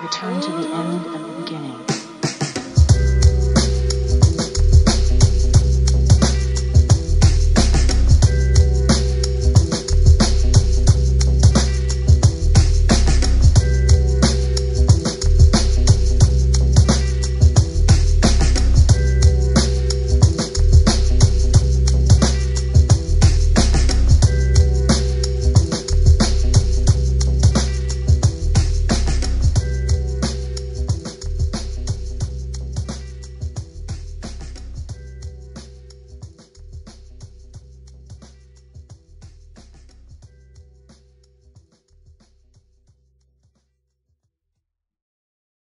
return to the end and the beginning.